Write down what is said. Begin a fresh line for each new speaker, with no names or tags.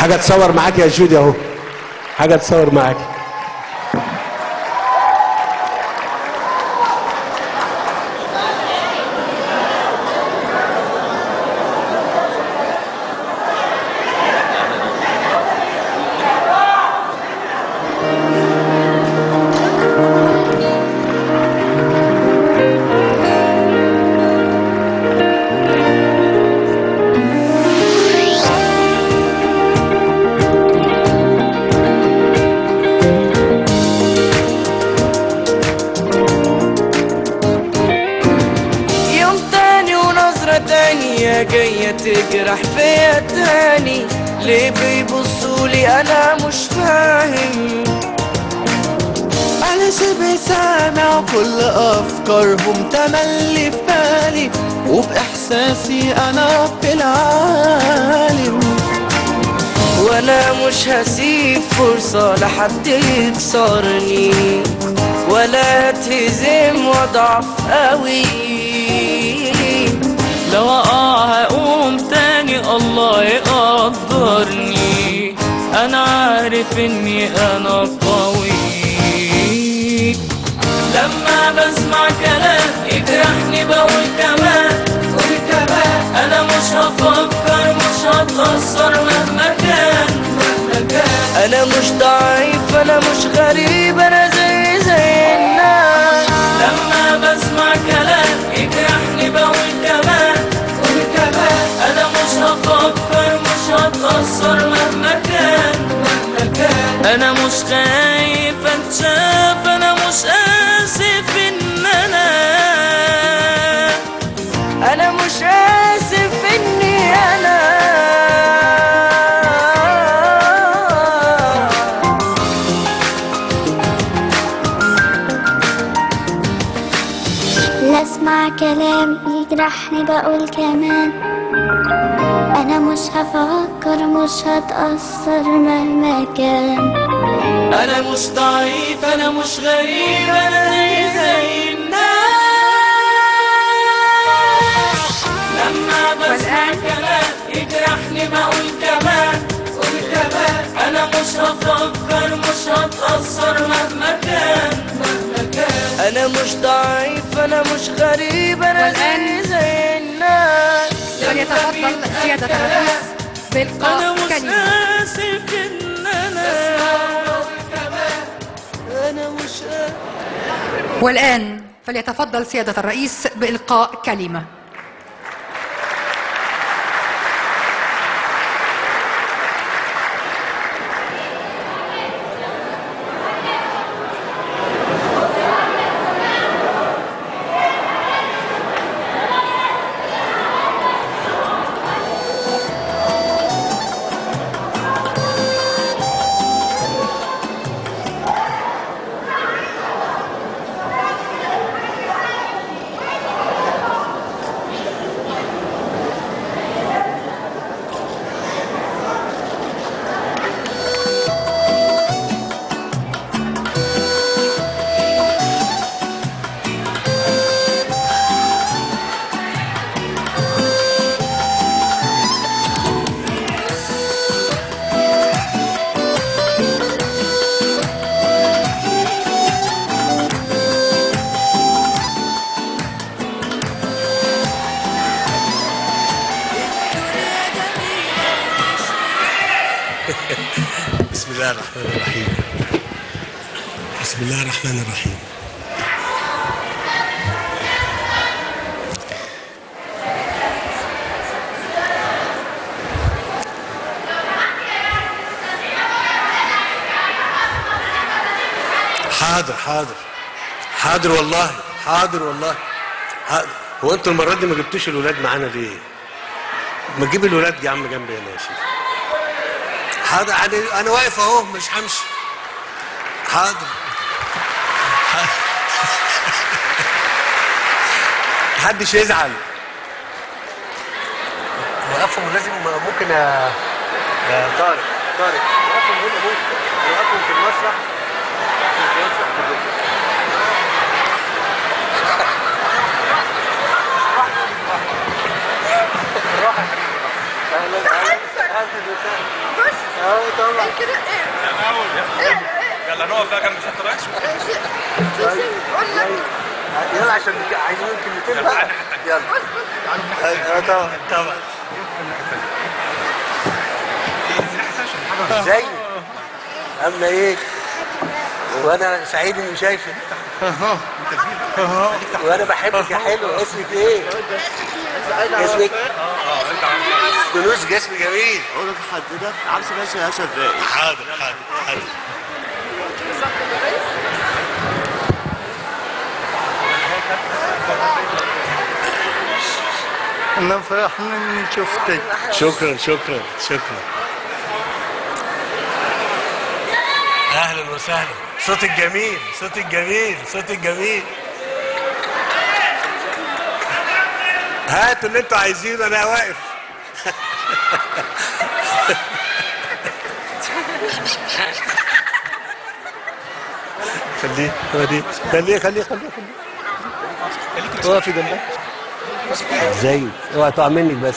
حاجة تصور معاك يا جودي أهو. حاجة تصور معاك.
جاية تجرح فيا تاني ليه بيبصولي أنا مش فاهم.
أنا شبه سامع كل أفكارهم تملي في بالي وبإحساسي أنا رب العالم.
وأنا مش هسيب فرصة لحد يكسرني ولا هتهزم وأضعف قوي.
عارف اني أنا قوي لما بسمع كلام يجرحني بقول كمان قول كمان. أنا مش هفكر مش هتأثر مهما كان مهما كان.
أنا مش ضعيف أنا مش غريب أنا زي زي الناس.
لما بسمع كلام يجرحني بقول كمان قول كمان. أنا مش هفكر مش هتأثر أنا مش خايف اتشاف
أنا مش اسف
لا اسمع كلام يجرحني بقول كمان. أنا مش هفكر مش هتأثر مهما كان.
أنا مش ضعيف أنا مش غريب أنا زي زي الناس. لما بسمع كلام يجرحني بقول كمان قول كمان. أنا مش هفكر مش هتأثر مهما كان مهما كان.
أنا مش ضعيف. مش غريب أنا زي زي الناس
وليتفضل سيادة الرئيس
أنا
بإلقاء
مش اسف ان أنا
أنا مش آسف
والآن فليتفضل سيادة الرئيس بإلقاء كلمة.
بسم الله الرحمن الرحيم. بسم الله الرحمن الرحيم. حاضر حاضر. حاضر والله حاضر والله. حاضر. هو أنتوا المرة دي ما جبتوش الولاد معانا ليه؟ ما تجيب الولاد يا عم جنبي يا شيخ حاضر أنا أنا واقف أهو مش همشي. حاضر. محدش يزعل. وقفهم لازم ممكن يا يا طارق. طارق وقفهم هنا ممكن وقفهم في المسرح في المسرح كلهم. بالراحة يا حبيبي. أهلا أهلا أهلا وسهلا آه طبعا
يلا نقف بقى جنب الشطرنج
يلا عشان عايزين كلمتين بقى يلا آه طبعا طبعا. إزاي؟ عامله إيه؟ وأنا سعيد إني شايفك وأنا بحبك يا حلو. اسمك إيه؟ اسمك؟ فلوس جسم جميل.
أقول لك حد ده عبس باشا يا شفاقي
حاضر حاضر حاضر.
أنا فرحان اني شفتك
شكرا شكرا شكرا. أهلا وسهلا. صوتك جميل صوتك جميل صوتك جميل. هاتوا اللي أنتوا عايزينه أنا واقف. خليه خليه خليه خليه خليه. خليه اقفي جنبها إزاي اوعى تقع منك بس.